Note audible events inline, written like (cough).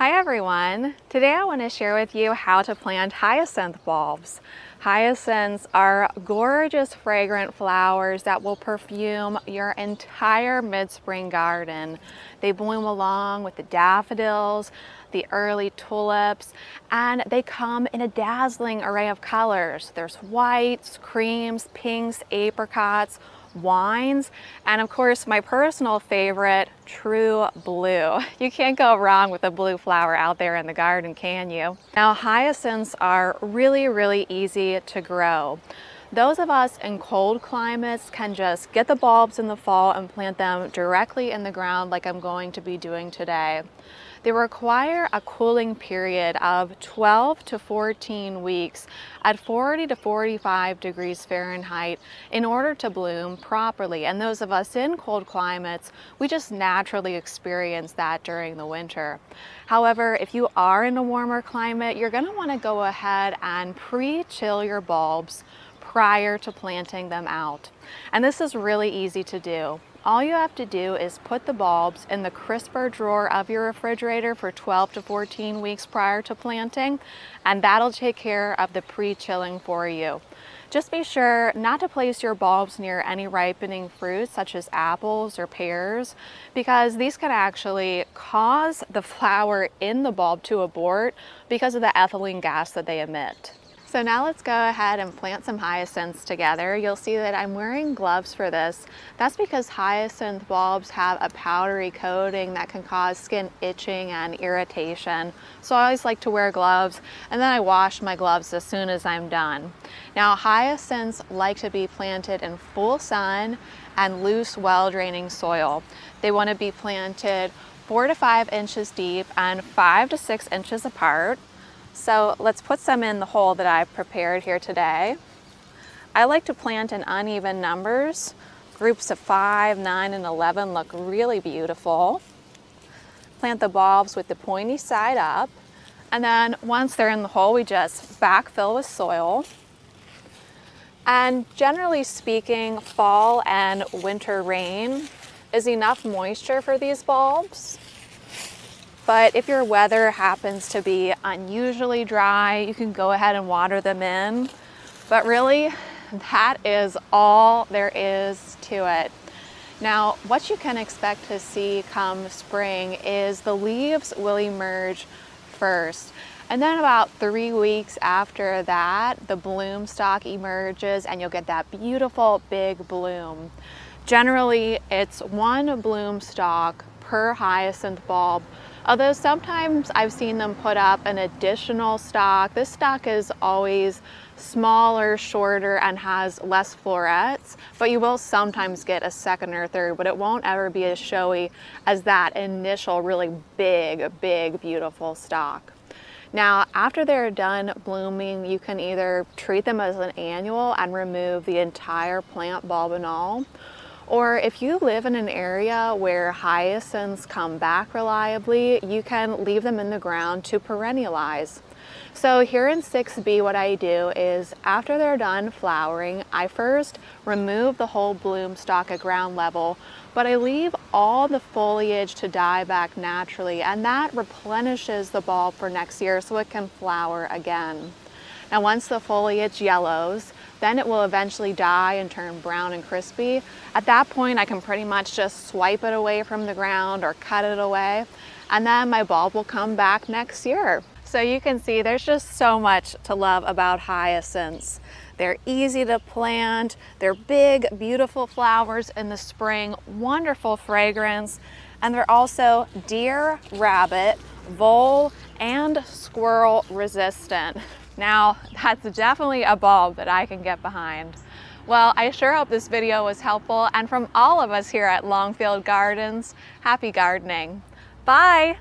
Hi everyone! Today I want to share with you how to plant hyacinth bulbs. Hyacinths are gorgeous fragrant flowers that will perfume your entire mid-spring garden. They bloom along with the daffodils, the early tulips, and they come in a dazzling array of colors. There's whites, creams, pinks, apricots, wines, and of course my personal favorite, true blue. (laughs) You can't go wrong with a blue flower out there in the garden, can you? Now hyacinths are really, really easy to grow. Those of us in cold climates can just get the bulbs in the fall and plant them directly in the ground like I'm going to be doing today. They require a cooling period of 12 to 14 weeks at 40 to 45 degrees Fahrenheit in order to bloom properly. And those of us in cold climates, we just naturally experience that during the winter. However, if you are in a warmer climate, you're gonna wanna go ahead and pre-chill your bulbs prior to planting them out. And this is really easy to do. All you have to do is put the bulbs in the crisper drawer of your refrigerator for 12 to 14 weeks prior to planting, and that'll take care of the pre-chilling for you. Just be sure not to place your bulbs near any ripening fruits such as apples or pears because these can actually cause the (laughs) flower in the bulb to abort because of the ethylene gas that they emit. So now let's go ahead and plant some hyacinths together. You'll see that I'm wearing gloves for this. That's because hyacinth bulbs have a powdery coating that can cause skin itching and irritation. So I always like to wear gloves and then I wash my gloves as soon as I'm done. Now hyacinths like to be planted in full sun and loose, well-draining soil. They want to be planted four to five inches deep and five to six inches apart. So let's put some in the hole that I've prepared here today. I like to plant in uneven numbers. Groups of 5, 9, and 11 look really beautiful. Plant the bulbs with the pointy side up. And then once they're in the hole, we just backfill with soil. And generally speaking, fall and winter rain is enough moisture for these bulbs. But if your weather happens to be unusually dry, you can go ahead and water them in. But really, that is all there is to it. Now, what you can expect to see come spring is the leaves will emerge first. And then about three weeks after that, the bloom stalk emerges and you'll get that beautiful big bloom. Generally, it's one bloom stalk per hyacinth bulb Although sometimes I've seen them put up an additional stalk. This stalk is always smaller, shorter, and has less florets, but you will sometimes get a second or third, but it won't ever be as showy as that initial really big, big, beautiful stalk. Now, after they're done blooming, you can either treat them as an annual and remove the entire plant bulb and all, or if you live in an area where hyacinths come back reliably, you can leave them in the ground to perennialize. So here in 6B, what I do is after they're done flowering, I first remove the whole bloom stalk at ground level, but I leave all the foliage to die back naturally, and that replenishes the bulb for next year so it can flower again. Now once the foliage yellows, then it will eventually die and turn brown and crispy. At that point, I can pretty much just swipe it away from the ground or cut it away, and then my bulb will come back next year. So you can see there's just so much to love about hyacinths. They're easy to plant, they're big, beautiful flowers in the spring, wonderful fragrance, and they're also deer, rabbit, vole, and squirrel resistant. (laughs) Now, that's definitely a bulb that I can get behind. Well, I sure hope this video was helpful, and from all of us here at Longfield Gardens, happy gardening. Bye!